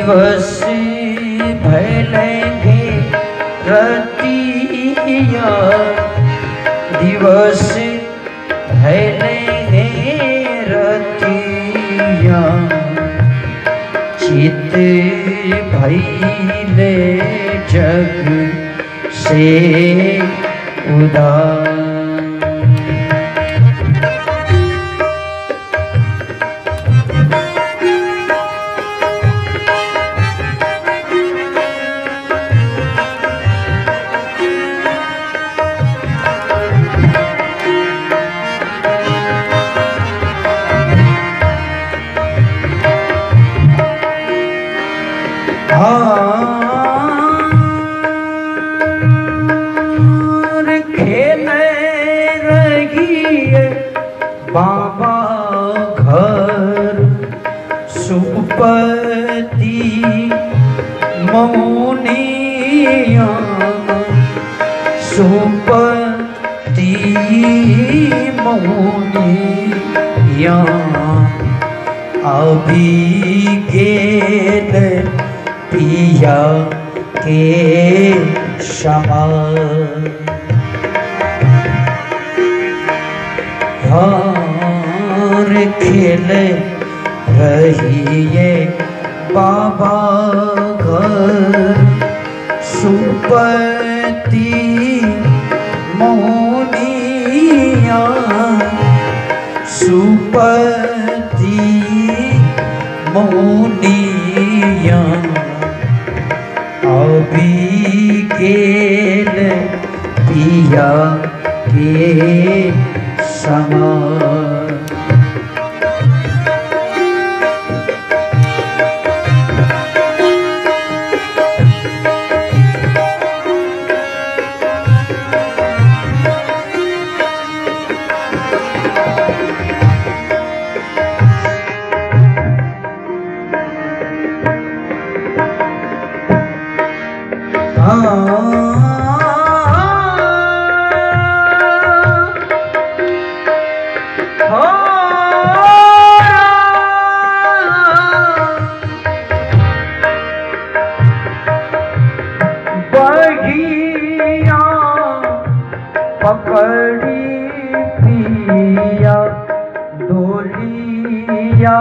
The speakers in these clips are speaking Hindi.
दिवस भैलेंगे रतिया दिवस भैलेंगे रतिया। चित भैले जग से उदार और खेले रहिए बाबा घर। सुपति मौनिया। सुपति मौनिया। अभी गेल पिया के समान हार खेल रहिए बाबा घर। सुपति मोनिया। सुपति मोनिया। केल दिया के समान पकड़ी पिया डोलिया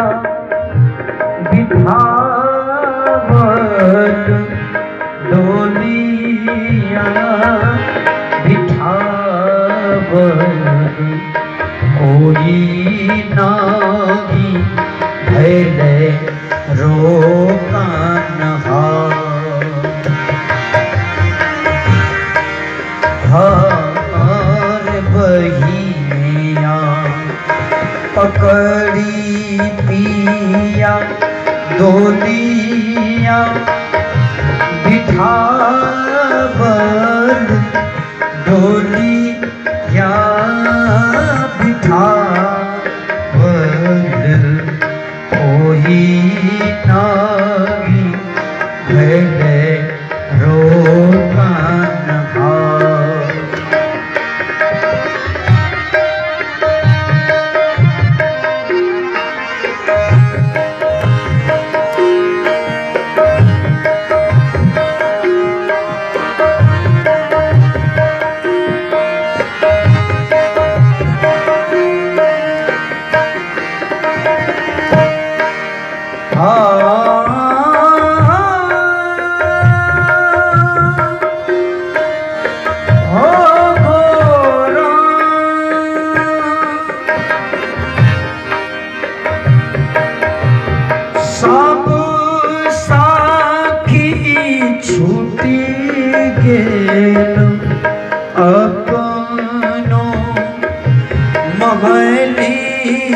बिठावल डोलिया बिठावल कोई नागी भैले बिठावल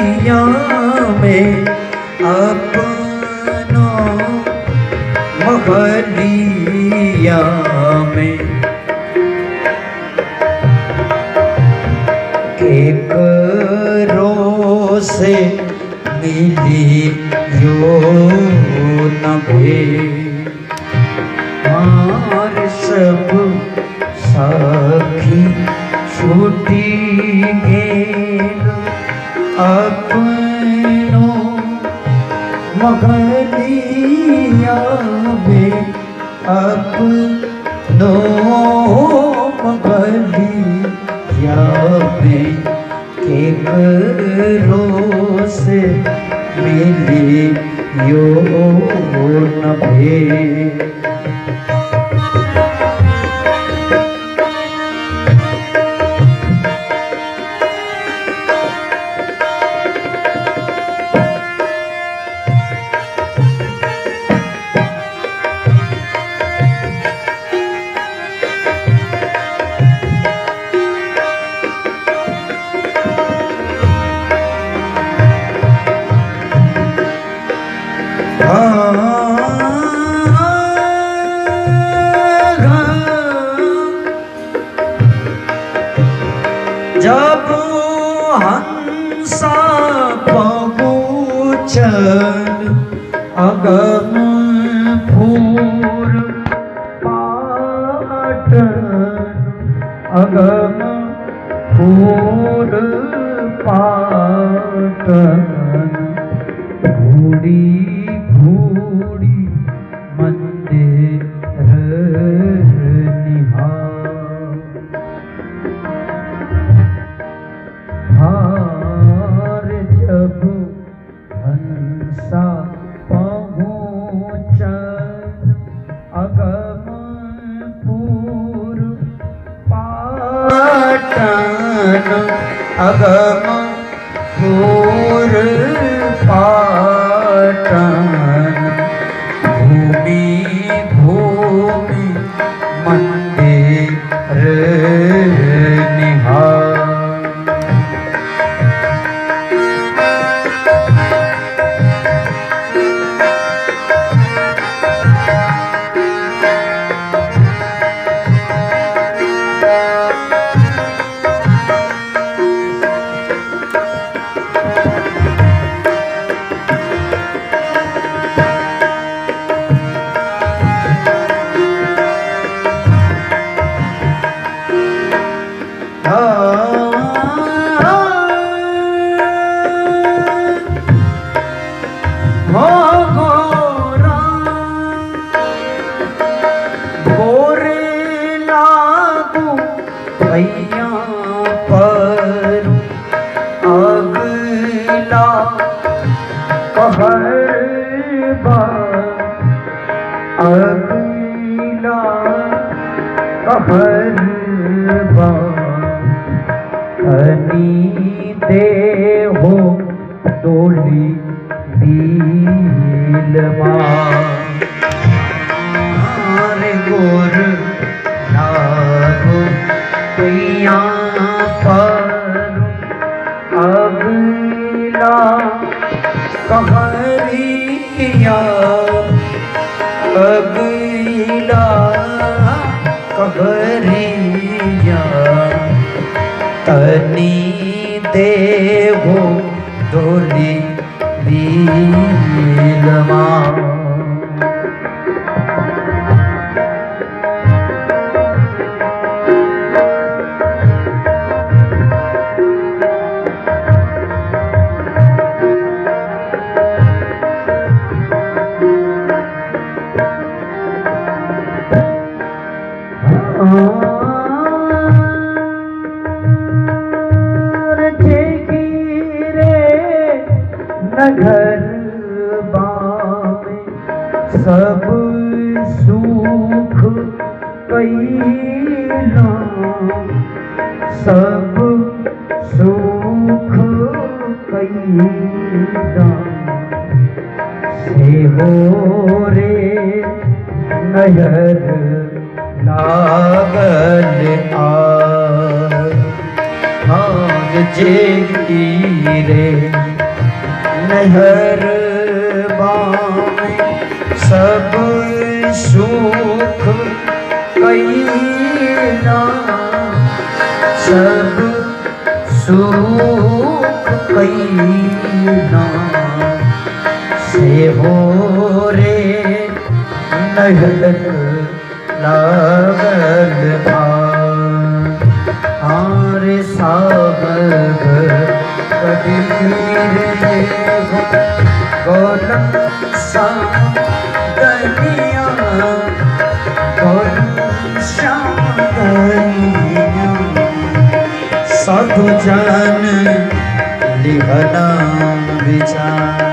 महलिया में अपनो महलिया में। केकरो से मिली यो न भे मार सब सखी छूटी गेल। अपनो मगलिया अपनो बलिया में केकरो से मिली यो न भे पहुँचल अगम फूर पाटन अगम फूर पाटन घूड़ी घूड़ी मंदिर अगम पूर्व I'm not. से हो रे नयर लागल आज जेगी रे नहर सब सुख कैला सब सुख से हो रे नहलक लागल भार साबब कबीर देव सा साधु जान लिहना विचार।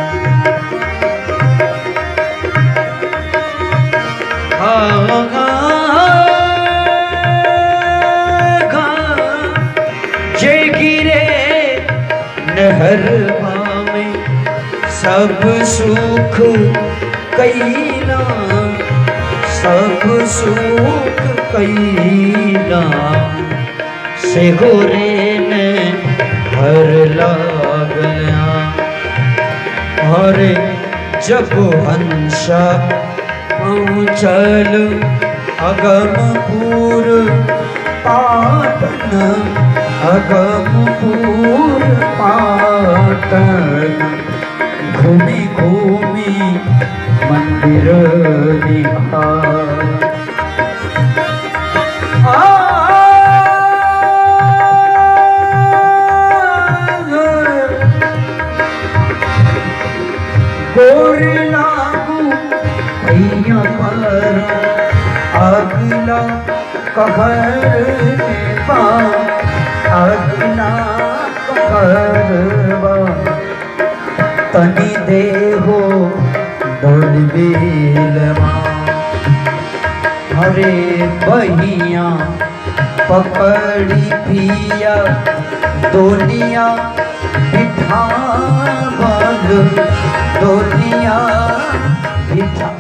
नहरवा में सब सुख कैला सब सुख कैला से हो रे ने हर लागला और जब हंसा पहुँचल अगमपुर, पाटन अगमपुर पाटन घूमी घूमी मंदिर निहार गोर लागू भैया पर अगला कहर पा अगला कहरवा तनी देहो डोल हरे बहिया पकड़ी पिया दोनिया बिठा बग दोनिया बिठा